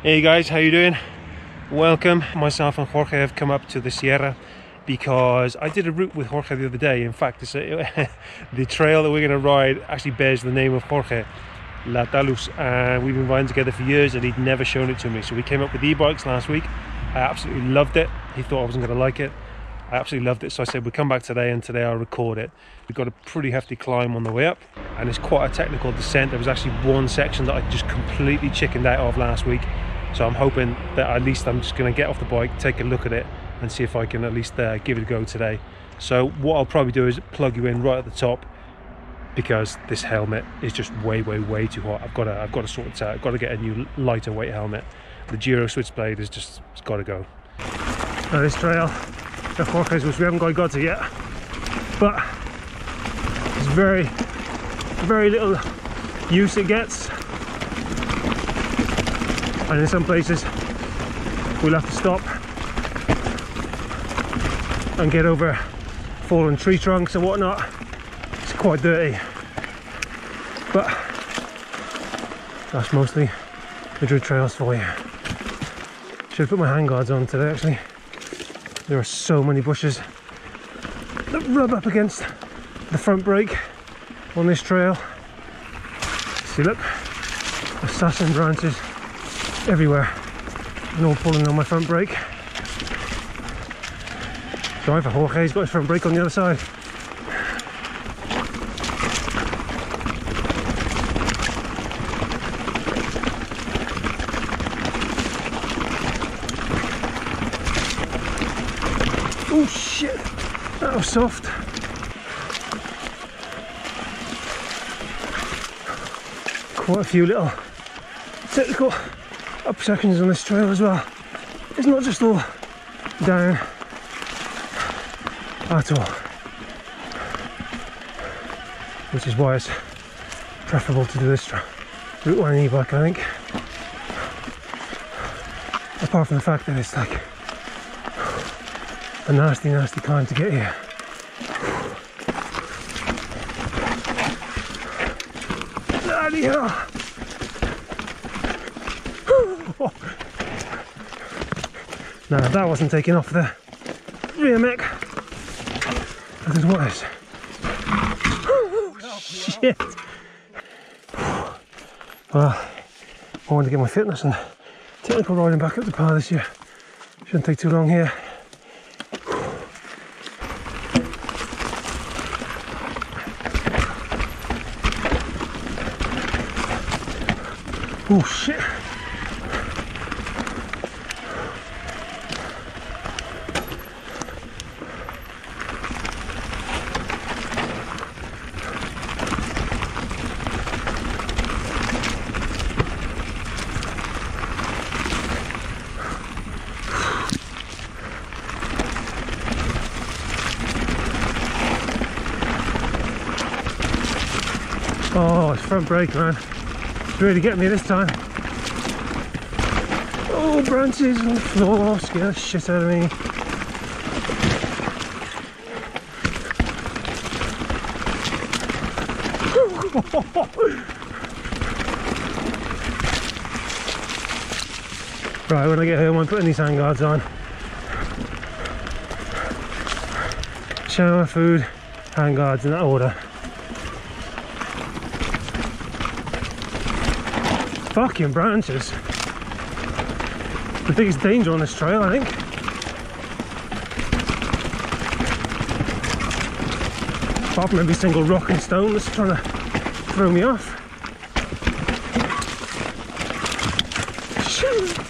Hey guys, how you doing? Welcome. Myself and Jorge have come up to the Sierra because I did a route with Jorge the other day. In fact, a, the trail that we're going to ride actually bears the name of Jorge, La Talusa, and we've been riding together for years and he'd never shown it to me. So we came up with e-bikes last week. I absolutely loved it. He thought I wasn't going to like it. I absolutely loved it. So I said, we'll come back today and today I'll record it. We've got a pretty hefty climb on the way up and it's quite a technical descent. There was actually one section that I just completely chickened out of last week so I'm hoping that at least I'm just going to get off the bike, take a look at it and see if I can at least uh, give it a go today. So what I'll probably do is plug you in right at the top because this helmet is just way, way, way too hot. I've got to, I've got to sort it out. I've got to get a new lighter weight helmet. The Giro Switchblade is just, it's got to go. This trail, Jorge's, which we haven't got to yet, but it's very, very little use it gets. And in some places we'll have to stop and get over fallen tree trunks and whatnot. It's quite dirty. But that's mostly the Madrid trails for you. Should put my hand guards on today actually there are so many bushes that rub up against the front brake on this trail see look assassin branches everywhere and all pulling on my front brake. Sorry for Jorge, he's got his front brake on the other side. Oh shit, that was soft. Quite a few little technical up sections on this trail as well. It's not just all down at all. Which is why it's preferable to do this route on an e-bike I think. Apart from the fact that it's like a nasty nasty climb to get here. Bloody hell! Now that wasn't taking off the rear mech. What is? Shit! Well, I want to get my fitness and technical riding back up to par this year. Shouldn't take too long here. Oh shit! Oh, it's front brake, man. Really getting me this time. Oh, branches the floor, scare the shit out of me. right, when I get home, I'm putting these hand guards on. Shower, food, hand guards in that order. Fucking branches. The biggest danger on this trail, I think. Apart from every single rock and stone that's trying to throw me off.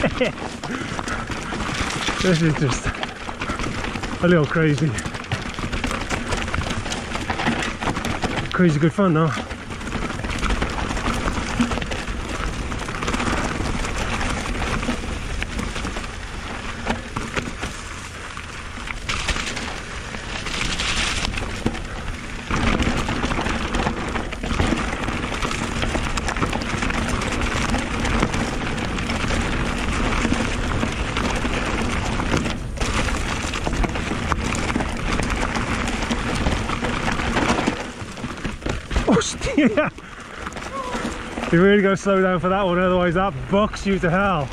this is just a little crazy. Crazy good fun though. yeah. You really got to slow down for that one, otherwise that bucks you to hell.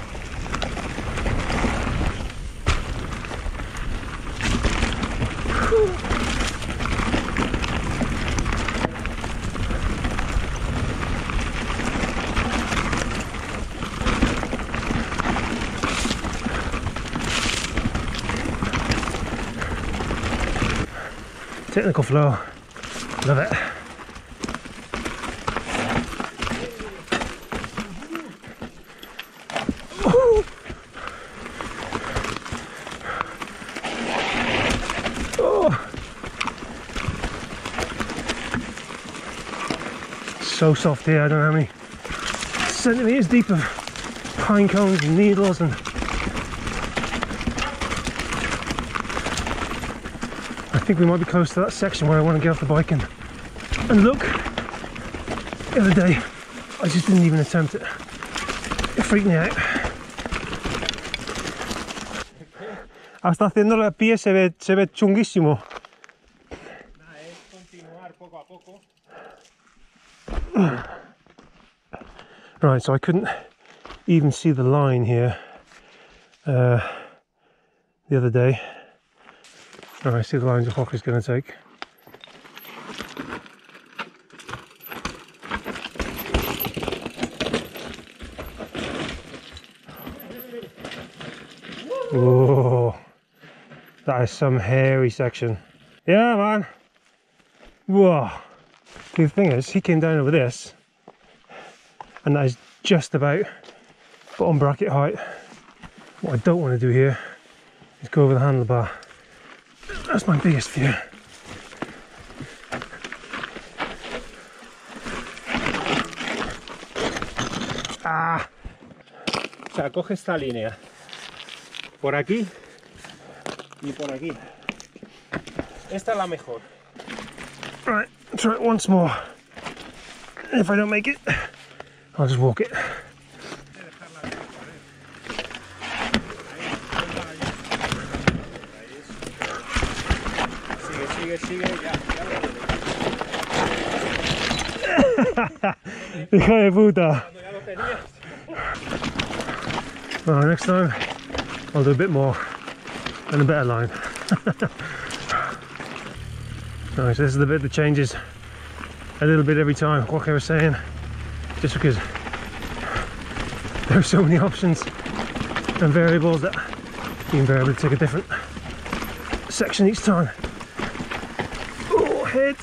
technical flow. Love it. So soft here, I don't know how many centimetres deep of pine cones and needles and I think we might be close to that section where I want to get off the bike and, and look. The other day, I just didn't even attempt it. It freaked me out. Hasta haciendo la pie se ve, se ve chunguísimo. Right, so I couldn't even see the line here uh, the other day. All right, see the lines Hawk is going to take. Oh, that is some hairy section. Yeah, man. Whoa. The thing is, he came down over this, and that is just about bottom bracket height. What I don't want to do here is go over the handlebar. That's my biggest fear. Ah. O sea, coge esta línea por aquí y por aquí. Esta es la mejor. Right, try it once more. If I don't make it, I'll just walk it. Hija de puta. Well, next time I'll do a bit more and a better line. so this is the bit that changes a little bit every time, what I was saying, just because there are so many options and variables that you invariably take a different section each time. Oh, head.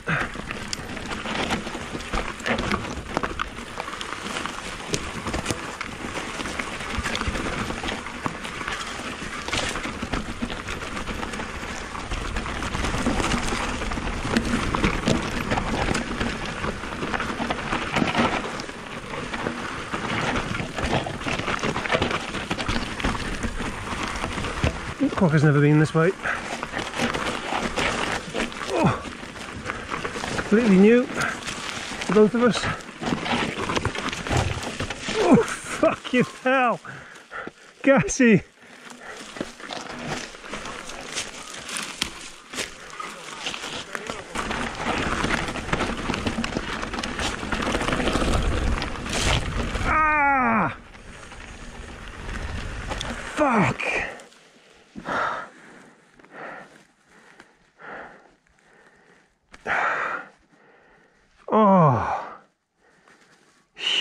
Quokka's never been this way. Oh, completely new for both of us. Oh, fucking hell! Gassy! Ah! Fuck! Oh,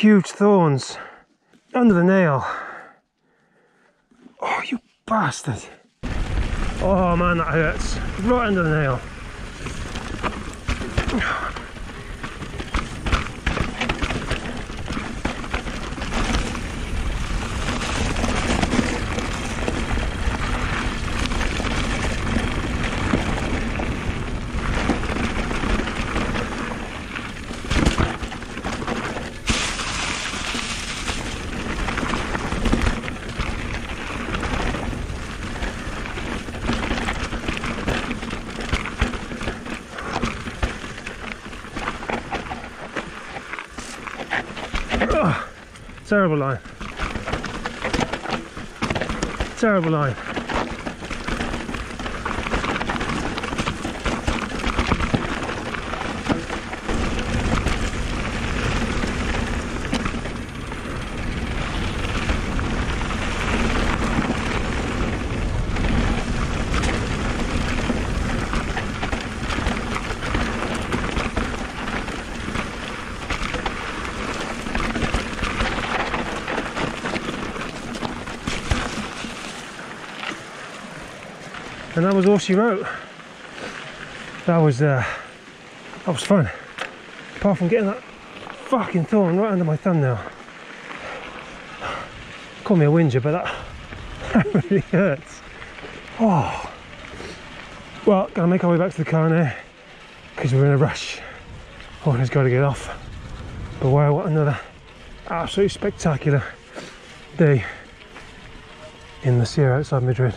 huge thorns under the nail. Oh, you bastard. Oh man, that hurts. Right under the nail. Terrible line. Terrible line. And that was all she wrote. that was uh, that was fun. Apart from getting that fucking thorn right under my thumbnail. Call me a whinger, but that, that really hurts. Oh. Well, gonna make our way back to the car now because we're in a rush. Jorge's got to get off. But wow, what another absolutely spectacular day in the Sierra outside Madrid.